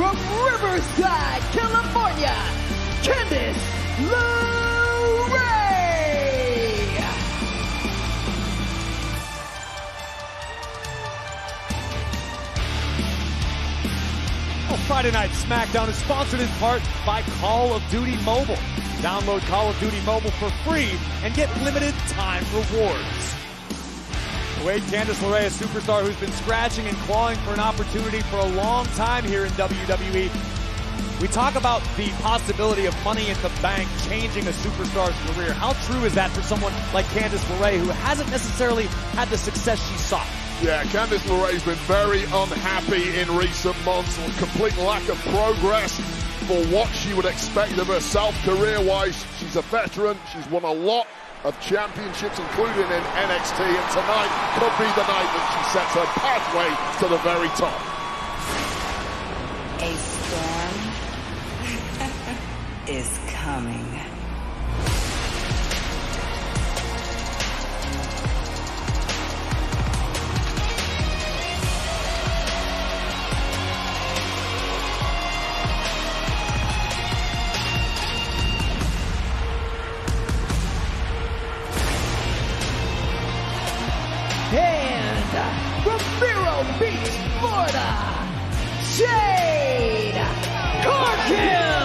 from Riverside, California, Candice LeRae. Well, Friday Night SmackDown is sponsored in part by Call of Duty Mobile. Download Call of Duty Mobile for free and get limited time rewards. Wade Candice LeRae, a superstar who's been scratching and clawing for an opportunity for a long time here in WWE. We talk about the possibility of money in the bank changing a superstar's career. How true is that for someone like Candice LeRae who hasn't necessarily had the success she sought? Yeah, Candice LeRae's been very unhappy in recent months. Complete lack of progress for what she would expect of herself career-wise. She's a veteran. She's won a lot of championships, including in NXT, and tonight could be the night that she sets her pathway to the very top. A storm is coming. From Vero Beach, Florida, Jade Cargill.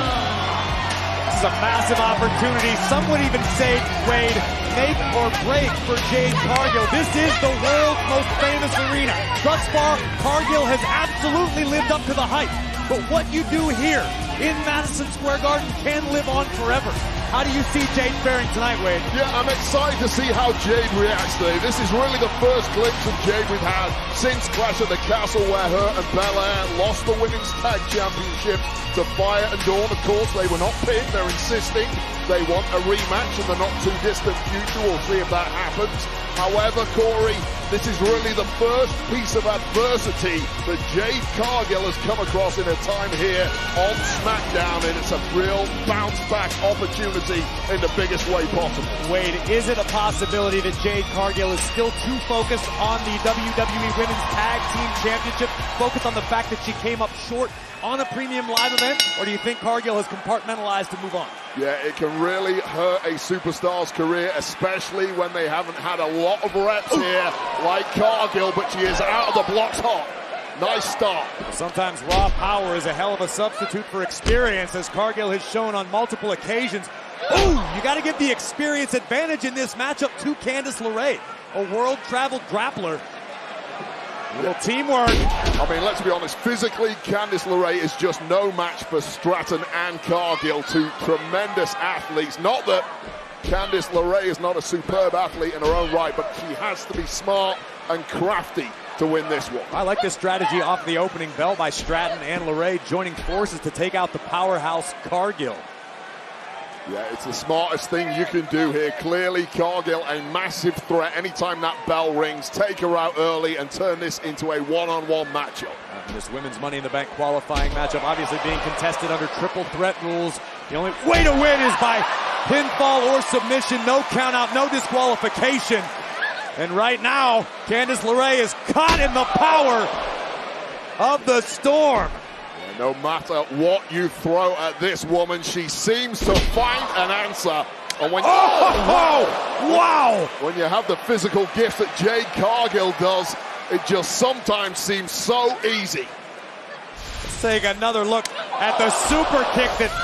This is a massive opportunity. Some would even say, Wade, make or break for Jade Cargill. This is the world's most famous arena. Thus far, Cargill has absolutely lived up to the hype. But what you do here in Madison Square Garden can live on forever. How do you see Jade faring tonight, Wade? Yeah, I'm excited to see how Jade reacts today. This is really the first glimpse of Jade we've had since Clash at the Castle where her and Belair lost the Women's Tag Championship to Fyre and Dawn. Of course, they were not pinned. They're insisting they want a rematch in the not too distant future. We'll see if that happens. However, Corey, this is really the first piece of adversity that Jade Cargill has come across in her time here on SmackDown, and it's a real bounce back opportunity in the biggest way possible. Wade, is it a possibility that Jade Cargill is still too focused on the WWE Women's Tag Team Championship, focused on the fact that she came up short on a premium live event, or do you think Cargill has compartmentalized to move on? Yeah, it can really hurt a superstar's career, especially when they haven't had a lot of reps here, like Cargill, but she is out of the blocks hot. Nice start. Sometimes raw power is a hell of a substitute for experience, as Cargill has shown on multiple occasions. Ooh, you got to give the experience advantage in this matchup to Candice LeRae, a world-traveled grappler. Little teamwork. I mean, let's be honest, physically, Candice LeRae is just no match for Stratton and Cargill, two tremendous athletes. Not that Candice LeRae is not a superb athlete in her own right, but she has to be smart and crafty to win this one. I like this strategy off the opening bell by Stratton and LeRae joining forces to take out the powerhouse Cargill. Yeah, it's the smartest thing you can do here. Clearly, Cargill, a massive threat. Anytime that bell rings, take her out early and turn this into a one-on-one matchup. And this women's Money in the Bank qualifying matchup, obviously being contested under triple threat rules. The only way to win is by pinfall or submission. No count out, no disqualification. And right now, Candice LeRae is caught in the power of the storm. No matter what you throw at this woman, she seems to find an answer. And when, oh, oh, wow! When you have the physical gift that Jade Cargill does, it just sometimes seems so easy. Let's take another look at the super kick that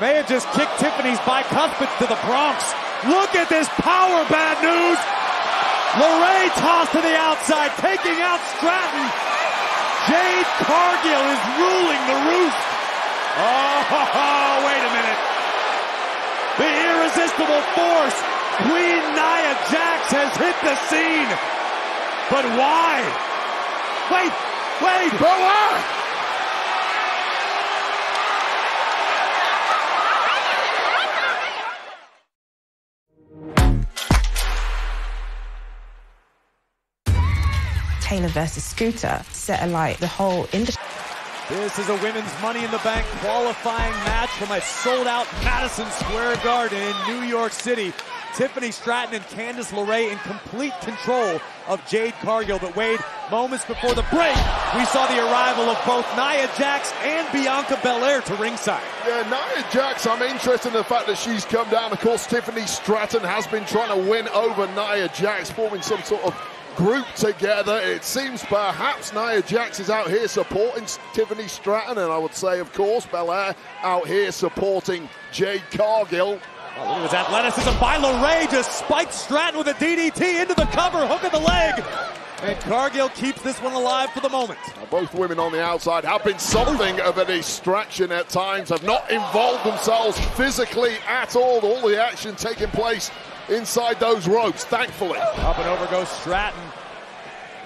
may have just kicked Tiffany's bicuspid to the Bronx. Look at this power, bad news! LeRae tossed to the outside, taking out Stratton. Jade Cargill is ruling the roost. Oh, wait a minute. The irresistible force, Queen Nia Jax has hit the scene. But why? Wait, wait. But why? Taylor versus Scooter set alight the whole industry. This is a women's Money in the Bank qualifying match from a sold-out Madison Square Garden in New York City. Tiffany Stratton and Candice LeRae in complete control of Jade Cargill. But Wade, moments before the break, we saw the arrival of both Nia Jax and Bianca Belair to ringside. Yeah, Nia Jax, I'm interested in the fact that she's come down. Of course, Tiffany Stratton has been trying to win over Nia Jax, forming some sort of group together. It seems perhaps Nia Jax is out here supporting Tiffany Stratton, and I would say, of course, Belair out here supporting Jade Cargill. Oh, look at his athleticism by LeRae, just spiked Stratton with a DDT into the cover, hook of the leg. And Cargill keeps this one alive for the moment. Now, both women on the outside have been something of a distraction at times, have not involved themselves physically at all. All the action taking place inside those ropes, thankfully. Up and over goes Stratton.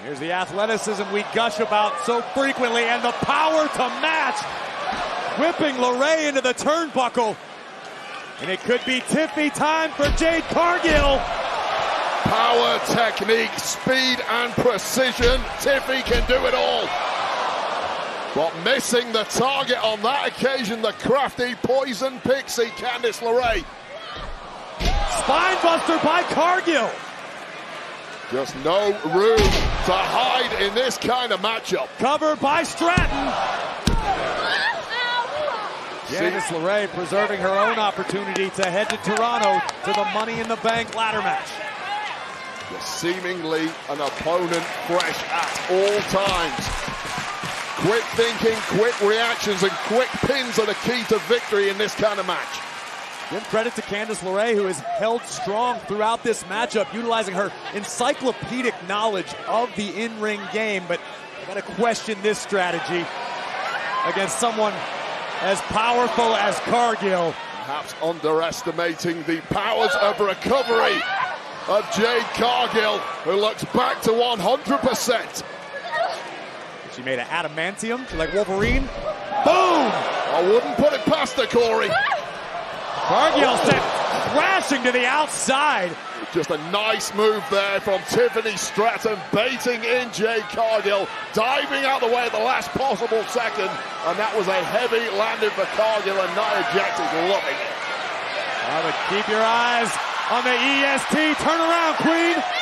Here's the athleticism we gush about so frequently and the power to match. Whipping LeRae into the turnbuckle. And it could be Tiffy time for Jade Cargill. Power, technique, speed, and precision. Tiffy can do it all. But missing the target on that occasion, the crafty poison pixie, Candice LeRae. Spinebuster by Cargill. Just no room to hide in this kind of matchup. Cover by Stratton. Candice LeRae preserving her own opportunity to head to Toronto to the Money in the Bank ladder match. Seemingly an opponent fresh at all times. Quick thinking, quick reactions, and quick pins are the key to victory in this kind of match. Give credit to Candice LeRae, who has held strong throughout this matchup, utilizing her encyclopedic knowledge of the in-ring game. But I got to question this strategy against someone as powerful as Cargill. Perhaps underestimating the powers of recovery of Jade Cargill, who looks back to 100%. She made an adamantium, like Wolverine. Boom! I wouldn't put it past her, Corey. Cargill sent crashing to the outside. Just a nice move there from Tiffany Stratton, baiting in Jade Cargill, diving out the way at the last possible second, and that was a heavy landing for Cargill, and Nia Jax is loving it. Keep your eyes on the EST. Turn around, Queen.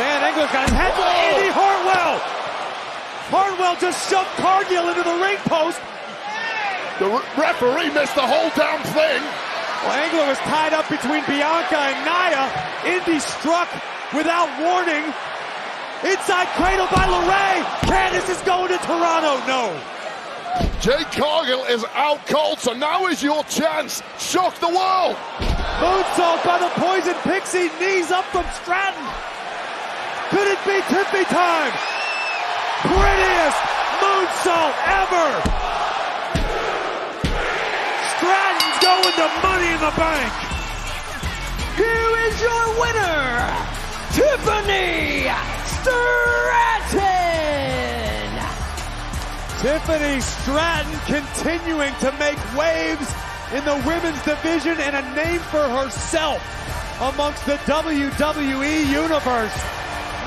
Dan Engler's got his head to Indi oh! Hartwell. Hartwell just shoved Cargill into the ring post. The re- referee missed the whole damn thing. Well, Engler was tied up between Bianca and Nia. Indi struck without warning. Inside cradle by LeRae. Candice is going to Toronto. No. Jade Cargill is out cold, so now is your chance. Shock the world. Moonsault by the Poison Pixie. Knees up from Stratton. Could it be Tiffy time? Prettiest moonsault ever. Stratton's going to Money in the Bank. Here is your winner, Tiffany Stratton. Tiffany Stratton continuing to make waves in the women's division and a name for herself amongst the WWE universe,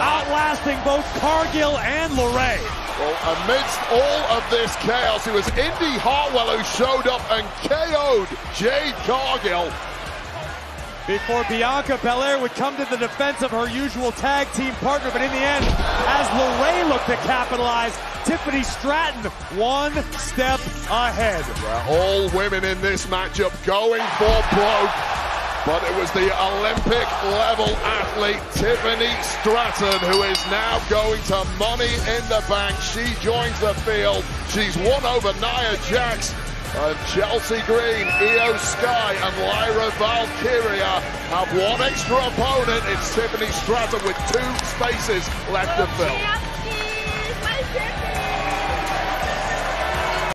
outlasting both Cargill and LeRae. Well, amidst all of this chaos, it was Indi Hartwell who showed up and KO'd Jade Cargill. Before Bianca Belair would come to the defense of her usual tag team partner, but in the end, as LeRae looked to capitalize, Tiffany Stratton one step ahead. All women in this matchup going for broke. But it was the Olympic level athlete Tiffany Stratton who is now going to Money in the Bank. She joins the field. She's won over Nia Jax. And Chelsea Green, Iyo Sky, and Lyra Valkyria have one extra opponent. It's Tiffany Stratton with two spaces left to fill.